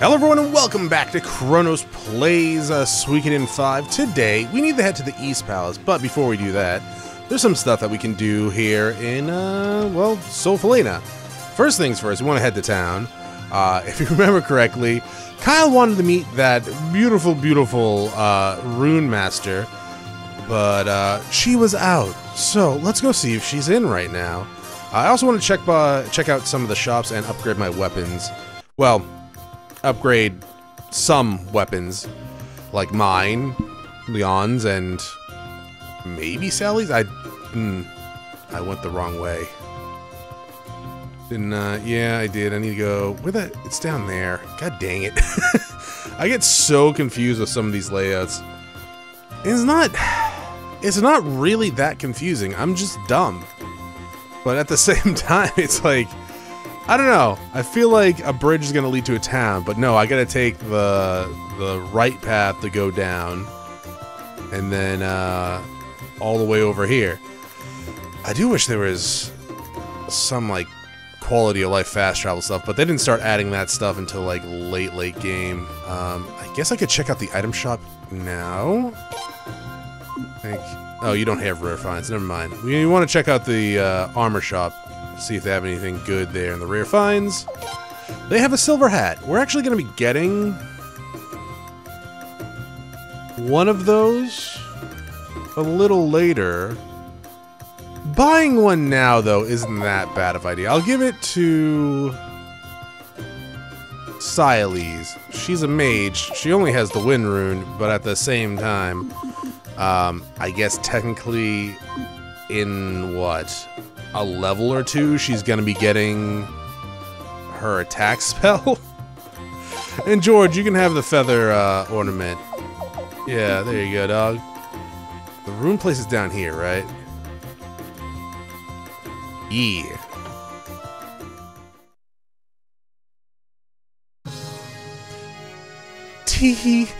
Hello everyone and welcome back to Chronos Plays uh, Suikoden 5. Today, we need to head to the East Palace, but before we do that, there's some stuff that we can do here in, uh, well, Sol First things first, we want to head to town. Uh, if you remember correctly, Kyle wanted to meet that beautiful, beautiful uh, Rune Master, but uh, she was out. So let's go see if she's in right now. I also want to check uh, check out some of the shops and upgrade my weapons. Well, upgrade some weapons, like mine, Lyon's, and maybe Sally's. I, mm, I went the wrong way. Didn't, uh, yeah, I did. I need to go, where the, it's down there. God dang it. I get so confused with some of these layouts. It's not, it's not really that confusing. I'm just dumb. But at the same time, it's like, I don't know. I feel like a bridge is going to lead to a town, but no, I got to take the the right path to go down, and then uh, all the way over here. I do wish there was some like quality of life fast travel stuff, but they didn't start adding that stuff until like late late game. Um, I guess I could check out the item shop now. Oh, you don't have rare finds. Never mind. You want to check out the uh, armor shop see if they have anything good there in the rare finds. They have a silver hat. We're actually going to be getting one of those a little later. Buying one now, though, isn't that bad of idea. I'll give it to Sialeeds. She's a mage. She only has the wind rune, but at the same time, um, I guess technically in what? A level or two, she's gonna be getting her attack spell. and George, you can have the feather uh, ornament. Yeah, there you go, dog. The rune place is down here, right? Yeah. Teehee,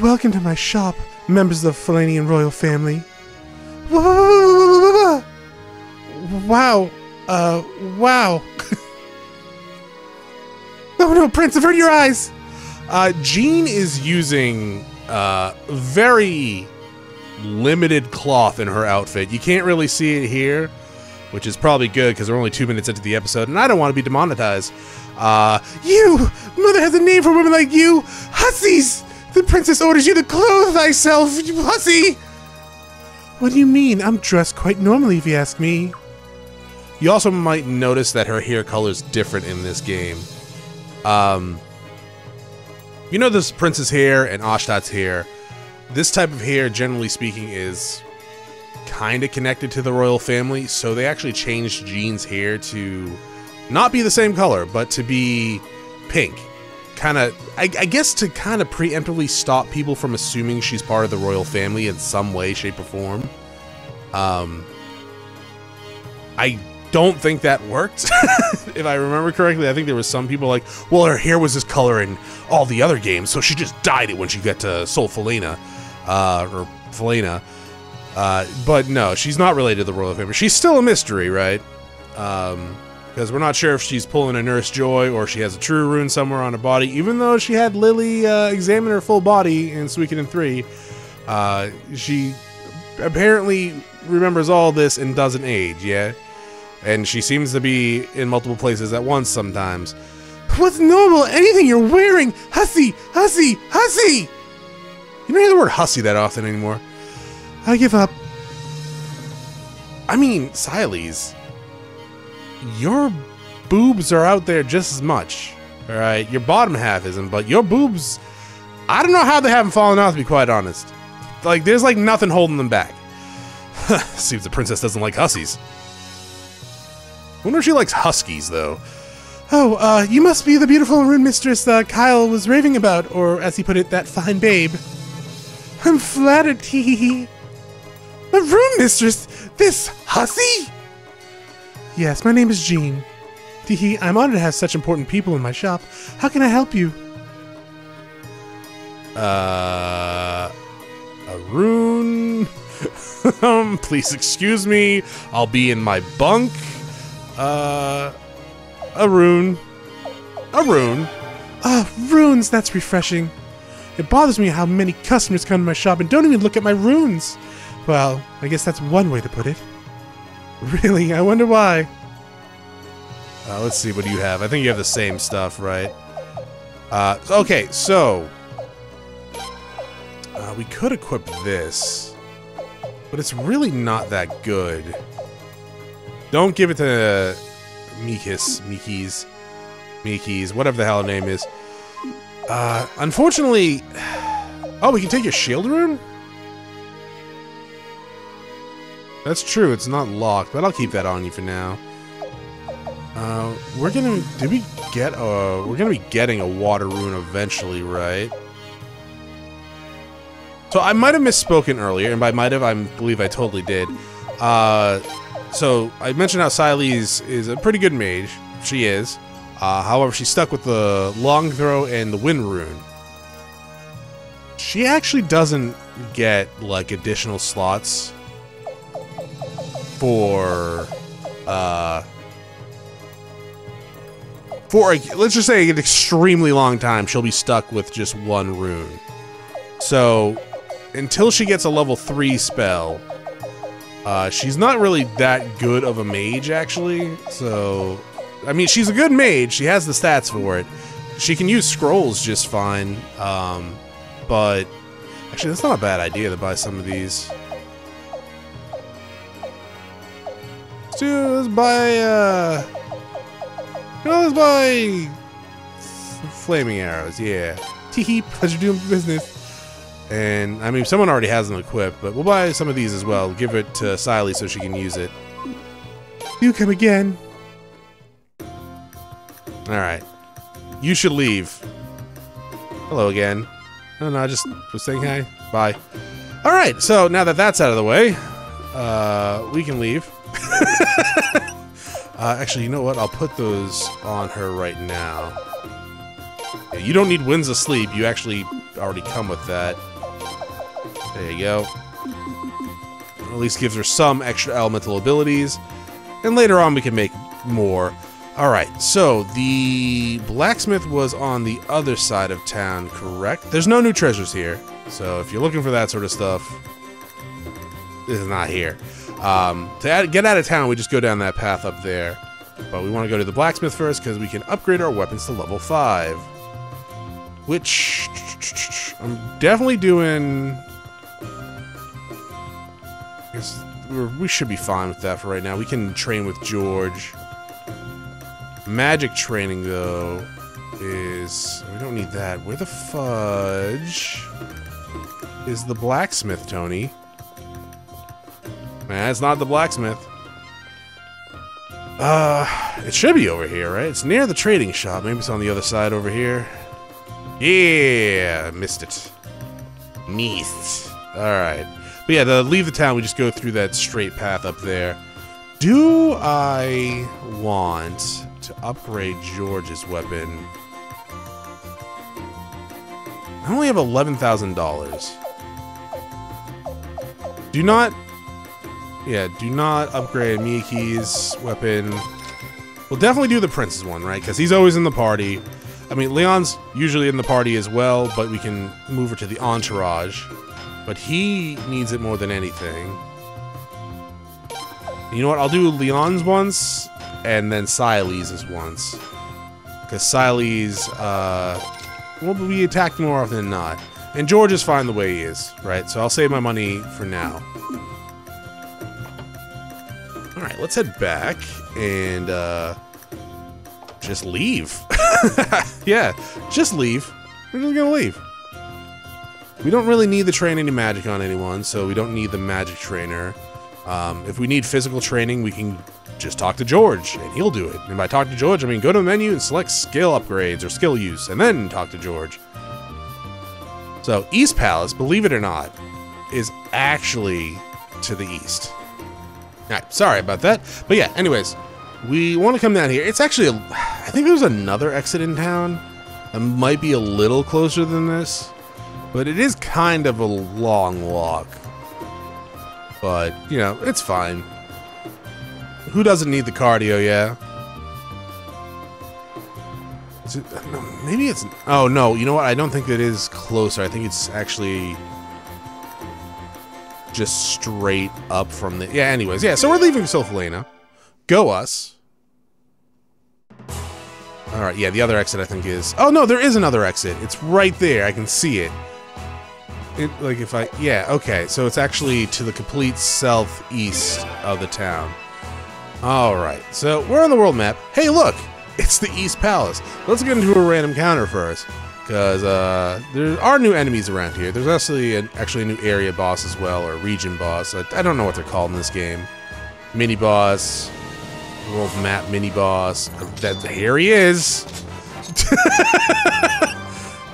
welcome to my shop, members of the Falenan royal family. Whoa! Wow. Uh, wow. oh no, Prince, avert your eyes! Uh, Jeane is using, uh, very limited cloth in her outfit. You can't really see it here, which is probably good because we're only two minutes into the episode, and I don't want to be demonetized. Uh, you! Mother has a name for women like you! Hussies! The princess orders you to clothe thyself, you hussy! What do you mean? I'm dressed quite normally, if you ask me. You also might notice that her hair color is different in this game. Um, you know this Prince's hair and Arshtat's hair. This type of hair, generally speaking, is kind of connected to the royal family, so they actually changed Jeane's hair to not be the same color, but to be pink. Kind of, I, I, guess to kind of preemptively stop people from assuming she's part of the royal family in some way, shape, or form. Um, I don't think that worked. if I remember correctly, I think there was some people like, well, her hair was this color in all the other games, so she just dyed it when she got to Sol Falena, uh, or Falena. Uh, but no, she's not related to the royal family. She's still a mystery, right? Um, because we're not sure if she's pulling a Nurse Joy or she has a true rune somewhere on her body. Even though she had Lily uh, examine her full body in Suikoden 3, uh, she apparently remembers all this and doesn't age, yeah? And she seems to be in multiple places at once sometimes. What's normal? Anything you're wearing? Hussy! Hussy! Hussy! You don't hear the word hussy that often anymore. I give up. I mean, Sialeeds, your boobs are out there just as much. Alright, your bottom half isn't, but your boobs, I don't know how they haven't fallen off, to be quite honest. Like, there's like nothing holding them back. Seems the princess doesn't like hussies wonder if she likes huskies, though. Oh, uh, you must be the beautiful rune mistress uh, Kyle was raving about, or as he put it, that fine babe. I'm flattered, hee. The rune mistress? This hussy? Yes, my name is Jeane. Teehee, I'm honored to have such important people in my shop. How can I help you? Uh, a rune? um, please excuse me. I'll be in my bunk. Uh, a rune. A rune. Ah, runes, that's refreshing. It bothers me how many customers come to my shop and don't even look at my runes. Well, I guess that's one way to put it. Really? I wonder why. Uh, let's see, what do you have? I think you have the same stuff, right? Uh, okay, so... Uh, we could equip this. But it's really not that good. Don't give it to Mikis, Mikis, Mikis, whatever the hell her name is. Uh, unfortunately... Oh, we can take your shield rune? That's true, it's not locked, but I'll keep that on you for now. Uh, we're gonna... Did we get a... We're gonna be getting a water rune eventually, right? So I might have misspoken earlier, and by might have, I believe I totally did. Uh, so I mentioned how Sialeeds is a pretty good mage. She is. Uh, however, she's stuck with the long throw and the wind rune. She actually doesn't get like additional slots for uh for a, let's just say an extremely long time she'll be stuck with just one rune. So until she gets a level 3 spell, uh, she's not really that good of a mage actually. So I mean, she's a good mage. She has the stats for it. She can use scrolls just fine. Um, but actually, that's not a bad idea to buy some of these. Let's do. Let's buy. Uh, let's buy flaming arrows. Yeah. Teehee, pleasure doing business. And I mean, someone already has them equipped, but we'll buy some of these as well. Give it to Siley so she can use it. You come again. Alright. You should leave. Hello again. No, no, I just was saying hi. Bye. Alright, so now that that's out of the way, uh, we can leave. uh, actually, you know what? I'll put those on her right now. You don't need Winds of Sleep. You actually already come with that. There you go. At least gives her some extra elemental abilities. And later on we can make more. Alright, so the blacksmith was on the other side of town, correct? There's no new treasures here, so if you're looking for that sort of stuff, this is not here. Um, to add, get out of town, we just go down that path up there. But we want to go to the blacksmith first because we can upgrade our weapons to level 5. Which I'm definitely doing... We should be fine with that for right now. We can train with George. Magic training, though, is... We don't need that. Where the fudge is the blacksmith, Tony? Man, it's not the blacksmith. Uh, it should be over here, right? It's near the trading shop. Maybe it's on the other side over here. Yeah, missed it. Missed. Alright. But yeah, to leave the town, we just go through that straight path up there. Do I want to upgrade George's weapon. I only have $11,000. Do not... Yeah, do not upgrade Miakis weapon. We'll definitely do the Prince's one, right? Because he's always in the party. I mean, Lyon's usually in the party as well, but we can move her to the Entourage. But he needs it more than anything. You know what? I'll do Lyon's once, and then Sialeeds once. Because Sialeeds, uh, will be attacked more often than not. And George is fine the way he is, right? So I'll save my money for now. Alright, let's head back and, uh, just leave. yeah, just leave. We're just gonna leave. We don't really need to train any magic on anyone, so we don't need the magic trainer. Um, if we need physical training, we can just talk to George, and he'll do it. And by talk to George, I mean go to the menu and select skill upgrades or skill use, and then talk to George. So, East Palace, believe it or not, is actually to the east. Sorry about that. But yeah, anyways, we want to come down here. It's actually, a, I think there's another exit in town that might be a little closer than this, but it is kind of a long walk. But, you know, it's fine. Who doesn't need the cardio, yeah? It, uh, no, maybe it's... Oh, no. You know what? I don't think it is closer. I think it's actually just straight up from the... Yeah, anyways. Yeah, so we're leaving Solfalena. Go us. All right, yeah, the other exit I think is... Oh, no, there is another exit. It's right there. I can see it. It, like if I... Yeah, okay. So it's actually to the complete southeast of the town. All right, so we're on the world map. Hey, look! It's the East Palace. Let's get into a random counter first. Because uh, there are new enemies around here. There's actually, an, actually a new area boss as well, or region boss. I, I don't know what they're called in this game. Mini boss, world map mini boss. That here he is.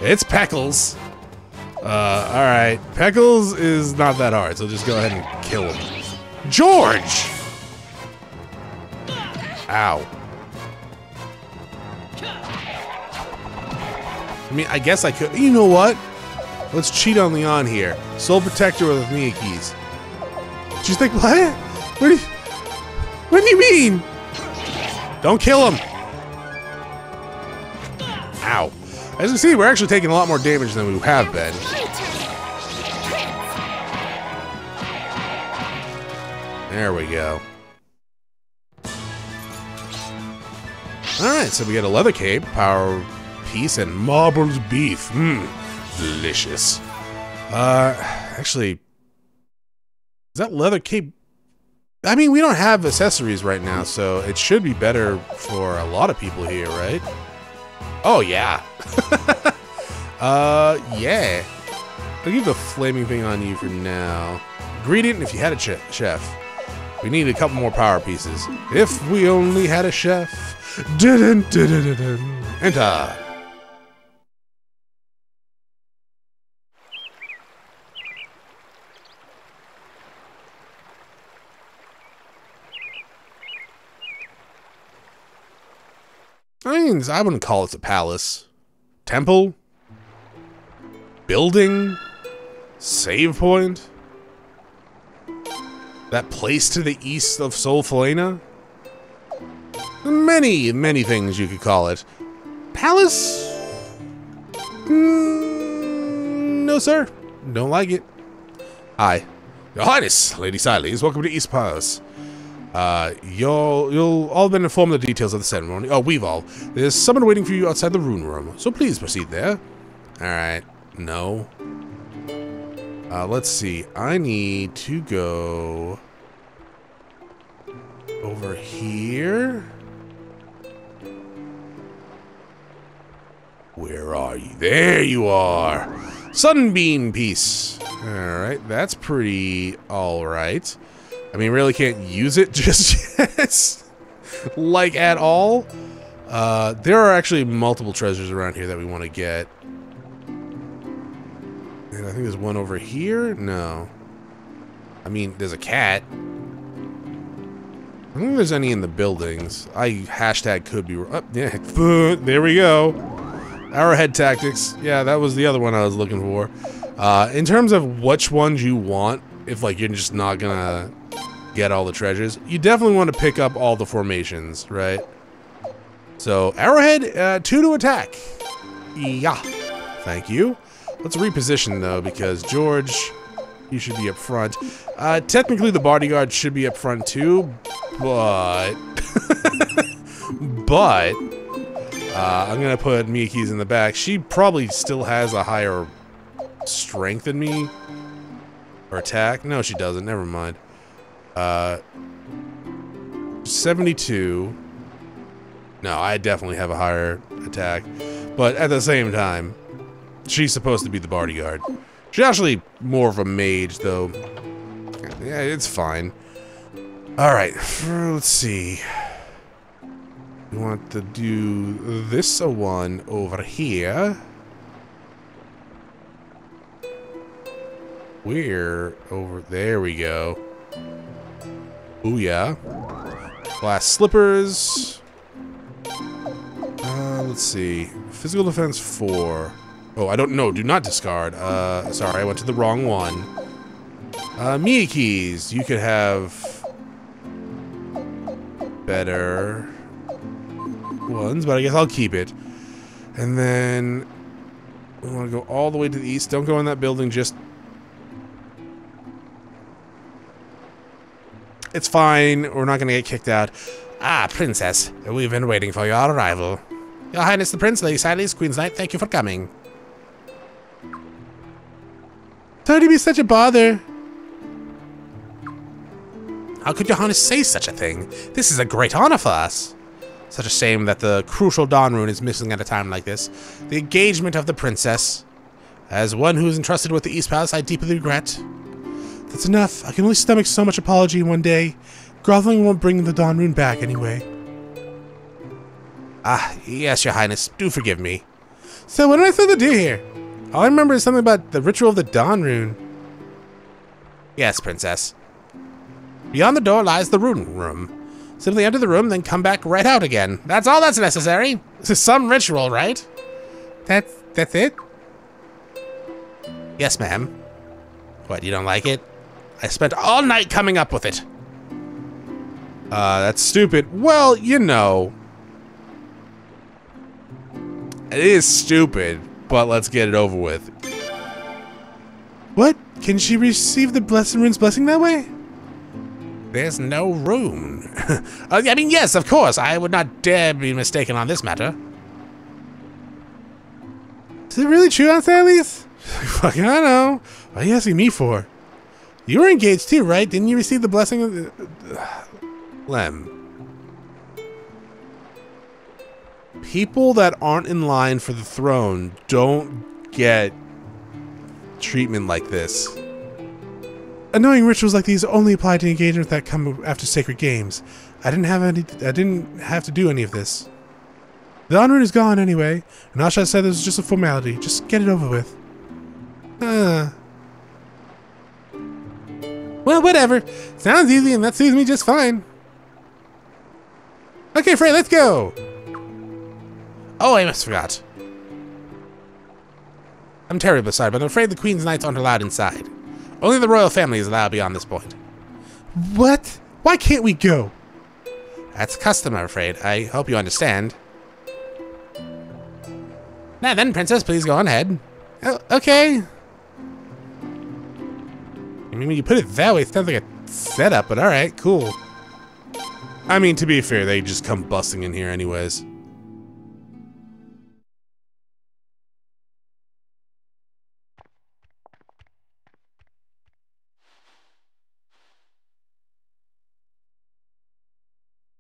it's Peckles. Uh, all right, Peckles is not that hard, so just go ahead and kill him. George. Ow. I mean, I guess I could. You know what? Let's cheat on Lyon here. Soul Protector with Miakis. Just think, what? What do you, what do you mean? Don't kill him. Ow. As you see, we're actually taking a lot more damage than we have been. There we go. Alright, so we get a leather cape, power piece, and marbled beef. Mmm, delicious. Uh, actually, is that leather cape? I mean, we don't have accessories right now, so it should be better for a lot of people here, right? Oh, yeah. uh, yeah. I'll give the flaming thing on you for now. Ingredient, if you had a ch chef. We need a couple more power pieces. If we only had a chef. Dun, dun, dun, Enter. I I wouldn't call it a palace. Temple? Building? Save point? That place to the east of Solfalena? Many, many things you could call it. Palace? Mm, no, sir. Don't like it. Hi. Your Highness, Lady Sialeeds, welcome to East Palace. Uh, you'll, you'll all been informed of the details of the ceremony. Oh, we've all. There's someone waiting for you outside the rune room, so please proceed there. Alright, no. Uh, let's see. I need to go over here. Where are you? There you are! Sunbeam piece. Alright, that's pretty alright. I mean, really can't use it just yet. like, at all. Uh, there are actually multiple treasures around here that we want to get. And I think there's one over here? No. I mean, there's a cat. I don't think there's any in the buildings. I hashtag could be... Oh, yeah, there we go. Arrowhead Tactics. Yeah, that was the other one I was looking for. Uh, in terms of which ones you want, if like you're just not gonna get all the treasures, you definitely want to pick up all the formations, right? So Arrowhead, uh, two to attack. Yeah, thank you. Let's reposition though, because George, you should be up front. Uh, technically, the bodyguard should be up front too, but but uh, I'm gonna put Miakis in the back. She probably still has a higher strength than me. Or attack. No, she doesn't. Never mind. Uh, 72. No, I definitely have a higher attack. But at the same time, she's supposed to be the bodyguard. She's actually more of a mage, though. Yeah, it's fine. Alright, let's see. We want to do this one over here. We're over there we go. Oh yeah. Glass slippers. Uh, let's see. Physical defense four. Oh, I don't know. Do not discard. Uh, sorry, I went to the wrong one. Uh, Miakis. You could have better ones, but I guess I'll keep it. And then we want to go all the way to the east. Don't go in that building. Just it's fine. We're not going to get kicked out. Ah, Princess, we've been waiting for your arrival. Your Highness the Prince, Lady Sialeeds, Queen's Knight, thank you for coming. Sorry to be such a bother. How could your Highness say such a thing? This is a great honor for us. Such a shame that the crucial Dawn Rune is missing at a time like this. The engagement of the Princess. As one who is entrusted with the East Palace, I deeply regret. That's enough. I can only stomach so much apology in one day. Groveling won't bring the Dawn Rune back anyway. Ah, yes, your highness. Do forgive me. So what am I supposed to do here? All I remember is something about the ritual of the Dawn Rune. Yes, princess. Beyond the door lies the rune room. Simply enter the room, then come back right out again. That's all that's necessary. This is some ritual, right? That's that's it? Yes, ma'am. What, you don't like it? I spent all night coming up with it. Uh, that's stupid. Well, you know. It is stupid, but let's get it over with. What? Can she receive the Blessed Rune's blessing that way? There's no rune. uh, I mean, yes, of course. I would not dare be mistaken on this matter. Is it really true, Aunt Sialeeds? Fucking I don't know. What are you asking me for? You were engaged too, right? Didn't you receive the blessing of the... Lym. People that aren't in line for the throne don't get treatment like this. Annoying rituals like these only apply to engagements that come after sacred games. I didn't have any. I didn't have to do any of this. The honor is gone anyway, and Asha said this was just a formality. Just get it over with. Uh. Well, whatever. Sounds easy, and that suits me just fine. Okay, Frey, let's go. Oh, I almost forgot. I'm terribly sorry, but I'm afraid the Queen's Knights aren't allowed inside. Only the royal family is allowed beyond this point. What? Why can't we go? That's custom, I'm afraid. I hope you understand. Now then, Princess, please go on ahead. Oh, okay. I mean, when you put it that way, it sounds like a setup, but alright, cool. I mean, to be fair, they just come busting in here anyways.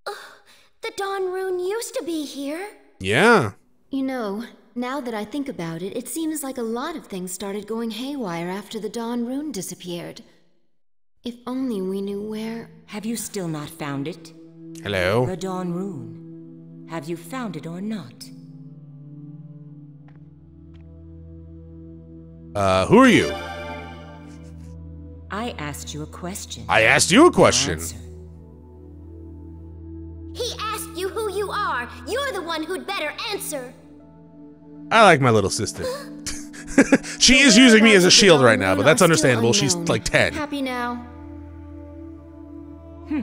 The Dawn Rune used to be here. Yeah. You know, now that I think about it, it seems like a lot of things started going haywire after the Dawn Rune disappeared. If only we knew where. Have you still not found it? Hello. The Dawn Rune. Have you found it or not? Uh, who are you? I asked you a question. I asked you a question. Answer. He asked you who you are. You're the one who'd better answer. I like my little sister. she is using me as a shield right now, but that's understandable. She's like 10. Happy now? Hmm.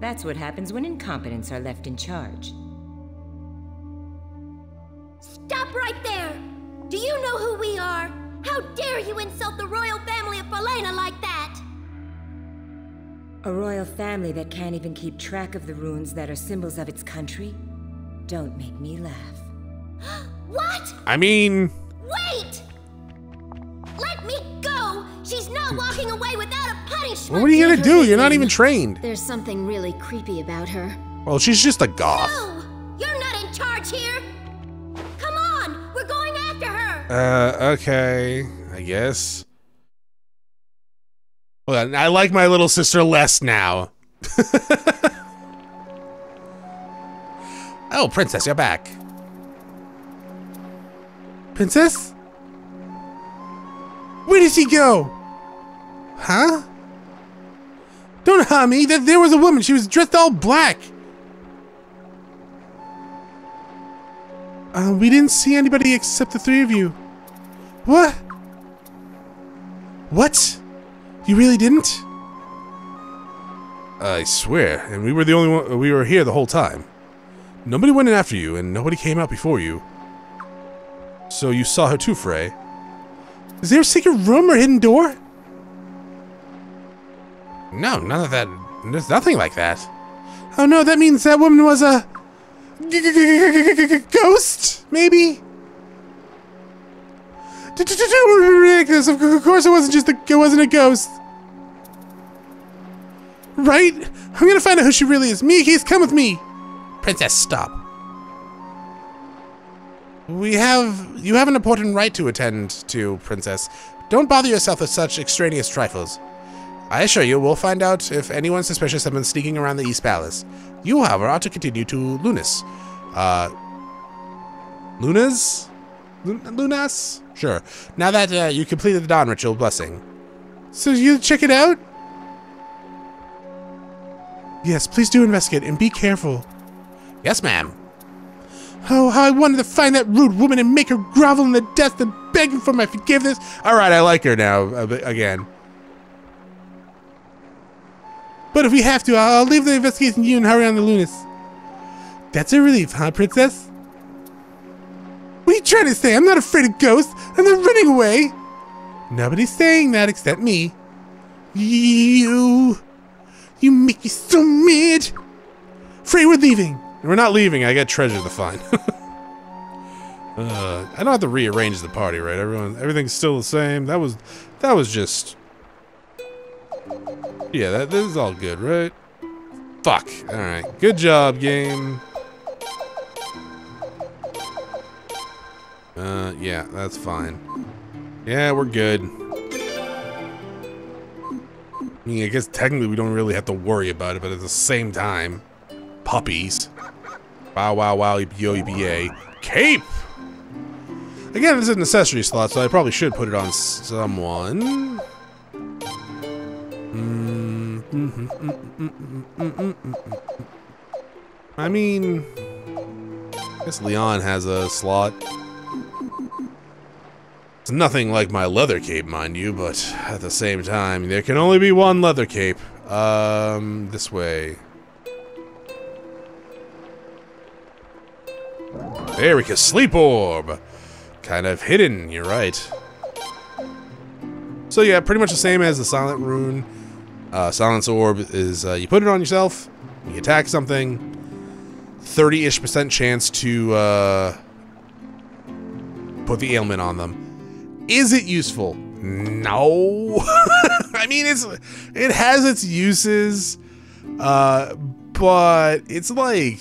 That's what happens when incompetents are left in charge. Stop right there! Do you know who we are? How dare you insult the royal family of Falena like that? A royal family that can't even keep track of the runes that are symbols of its country? Don't make me laugh. What? I mean, Wait! Let me go! She's not walking away without a punishment! what are you gonna do? You're not even trained. There's something really creepy about her. Well, she's just a goth. No! You're not in charge here! Come on! We're going after her! Uh, okay. I guess. Well, I like my little sister less now. Oh, Princess, you're back. Princess? Where did she go? Huh? Don't ha me. That there was a woman. She was dressed all black. Uh, we didn't see anybody except the three of you. What? What? You really didn't? I swear, and we were the only one. We were here the whole time. Nobody went in after you, and nobody came out before you. So you saw her too, Frey. Is there a secret room or hidden door? No, none of that. There's nothing like that. Oh no, that means that woman was a ghost, maybe. Ridiculous. Of course, it wasn't just a. It wasn't a ghost. Right? I'm gonna find out who she really is. Miakis come with me. Princess, stop. We have. You have an important right to attend to, Princess. Don't bother yourself with such extraneous trifles. I assure you, we'll find out if anyone suspicious has been sneaking around the East Palace. You, however, ought to continue to Lunas. Uh. Lunas? Lun- Lunas? Sure. Now that uh, you completed the Dawn Ritual Blessing. So you check it out? Yes, please do investigate and be careful. Yes, ma'am. Oh, how I wanted to find that rude woman and make her grovel in the dust and begging for my forgiveness. All right, I like her now uh, again. But if we have to, I'll, leave the investigation to you and hurry on to Lunas. That's a relief, huh, Princess? What are you trying to say? I'm not afraid of ghosts. I'm not running away. Nobody's saying that except me. You. You make me so mad. Frey, we're leaving. We're not leaving. I got treasure to find. uh, I don't have to rearrange the party, right? Everyone, everything's still the same. That was, that was just. Yeah, that this is all good, right? Fuck. All right. Good job, game. Uh, yeah, that's fine. Yeah, we're good. I mean, I guess technically we don't really have to worry about it, but at the same time, puppies. Wow, wow, wow, yo, ba. Cape! Again, this is an accessory slot, so I probably should put it on someone. Mm, mm, mm, I mean, I guess Lyon has a slot. It's nothing like my leather cape, mind you, but at the same time, there can only be one leather cape. Um, this way. There we go, sleep orb! Kind of hidden, you're right. So yeah, pretty much the same as the silent rune. Uh, silence orb is, uh, you put it on yourself, you attack something, 30-ish percent chance to, uh, put the ailment on them. Is it useful? No. I mean, it's it has its uses, uh, but it's like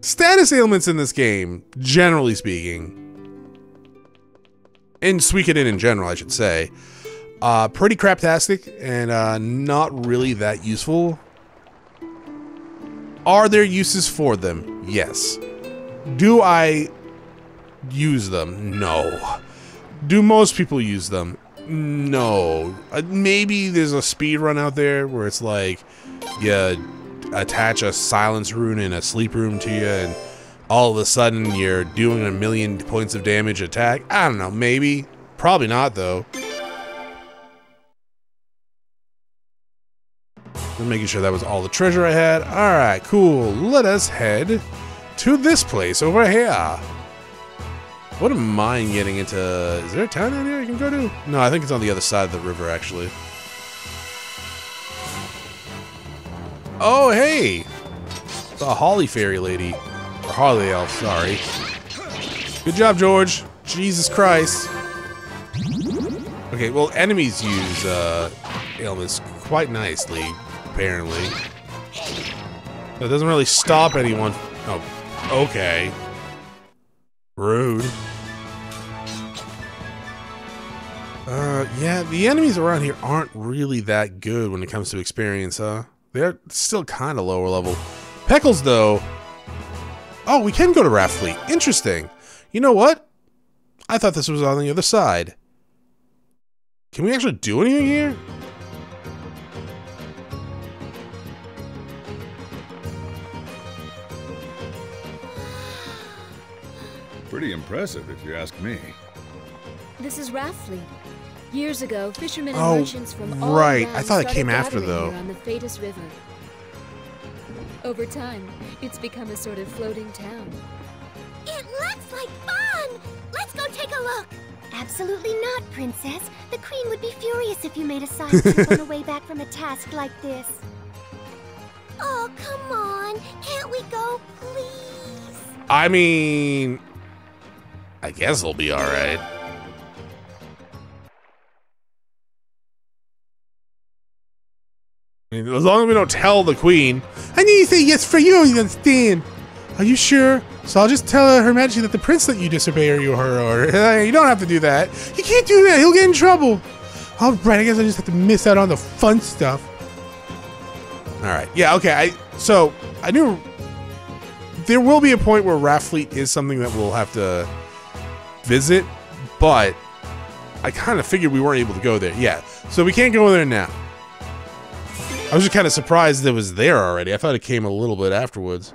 status ailments in this game, generally speaking, in Suikoden in general, I should say, uh, pretty craptastic and uh, not really that useful. Are there uses for them? Yes. Do I use them? No. Do most people use them? No. Uh, maybe there's a speed run out there where it's like you attach a silence rune in a sleep room to you and all of a sudden you're doing a million points of damage attack. I don't know, maybe. Probably not though. Just making sure that was all the treasure I had. Alright, cool. Let us head to this place over here. What am I getting into... Is there a town down here I can go to? No, I think it's on the other side of the river, actually. Oh, hey! The Holly Fairy Lady. Or Holly Elf, sorry. Good job, George. Jesus Christ. Okay, well, enemies use uh, ailments quite nicely, apparently. That doesn't really stop anyone. Oh, okay. Rude. Uh, yeah, the enemies around here aren't really that good when it comes to experience, huh? They're still kind of lower level. Peckles, though. Oh, we can go to Raftfleet. Interesting. You know what? I thought this was on the other side. Can we actually do anything here? Pretty impressive, if you ask me. This is Raftfleet. Years ago, fishermen and oh, merchants from all right. I thought it came after though. On the Feitas River. Over time, it's become a sort of floating town. It looks like fun. Let's go take a look. Absolutely not, Princess. The Queen would be furious if you made a side trip on the way back from a task like this. Oh, come on. Can't we go, please? I mean, I guess it'll be all right. Mean, as long as we don't tell the queen. I need to say yes for you, you understand? Are you sure? So I'll just tell Her Majesty that the prince let you disobey her, her order. You don't have to do that. You can't do that. He'll get in trouble. All right, I guess I just have to miss out on the fun stuff. All right. Yeah. Okay. I so I knew there will be a point where Raftfleet is something that we'll have to visit, but I kind of figured we weren't able to go there. Yeah. So we can't go there now. I was just kind of surprised it was there already. I thought it came a little bit afterwards.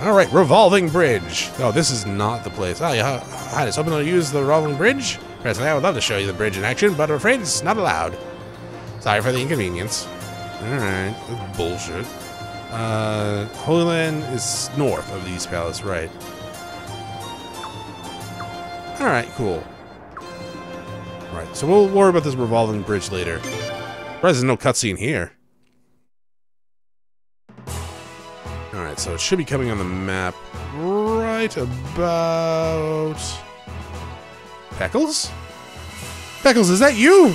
All right, revolving bridge. Oh, this is not the place. Oh, yeah, hi, it's open to use the revolving bridge. Personally, I would love to show you the bridge in action, but I'm afraid it's not allowed. Sorry for the inconvenience. All right, that's bullshit. Uh, Holy Land is north of the East Palace, right? All right, cool. All right, so we'll worry about this revolving bridge later. There's no cutscene here. Alright, so it should be coming on the map right about... Peckles? Peckles, is that you?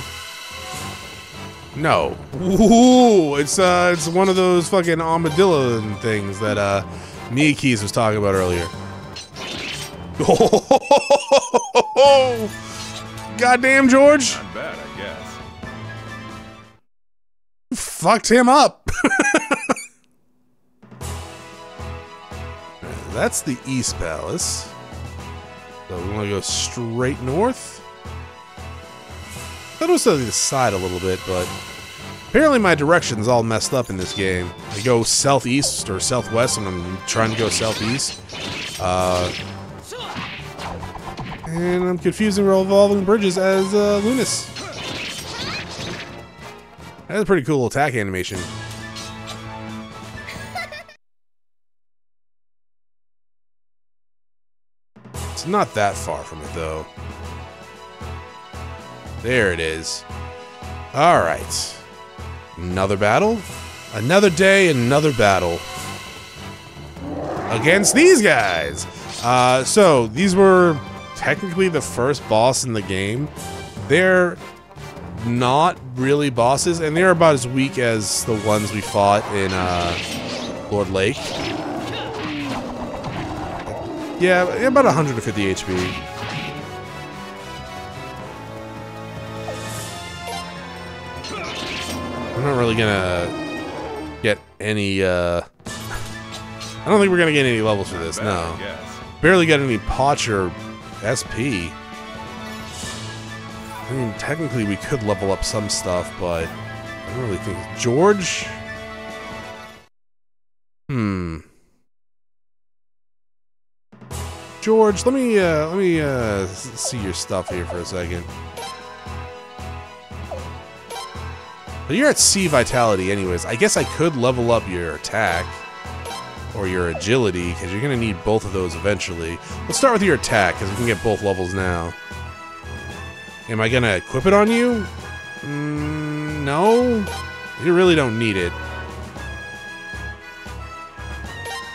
No. Ooh, it's uh, it's one of those fucking armadillo things that uh, Keys was talking about earlier. Oh, goddamn, George! Not bad. Fucked him up. That's the East Palace. So we want to go straight north. It was to the side a little bit, but apparently my direction's all messed up in this game. I go southeast or southwest, and I'm trying to go southeast. Uh, and I'm confusing revolving bridges as uh, Lunas. That's a pretty cool attack animation. It's not that far from it, though. There it is. Alright. Another battle? Another day, another battle. Against these guys! Uh, so, these were technically the first boss in the game. They're not really bosses, and they're about as weak as the ones we fought in uh, Lord Lake. Yeah, about 150 HP. I'm not really gonna get any, uh... I don't think we're gonna get any levels for this, no. Barely got any Potch or SP. I mean, technically we could level up some stuff, but I don't really think... George? Hmm. George, let me, uh, let me, uh, see your stuff here for a second. But you're at C Vitality anyways. I guess I could level up your attack or your agility, because you're going to need both of those eventually. Let's start with your attack, because we can get both levels now. Am I to equip it on you? Mm, no. You really don't need it.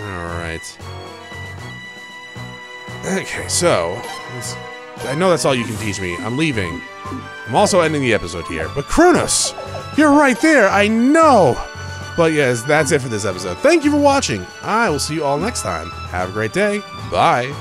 Alright. Okay, so... I know that's all you can teach me. I'm leaving. I'm also ending the episode here. But Chronos! You're right there! I know! But yes, that's it for this episode. Thank you for watching. I will see you all next time. Have a great day. Bye.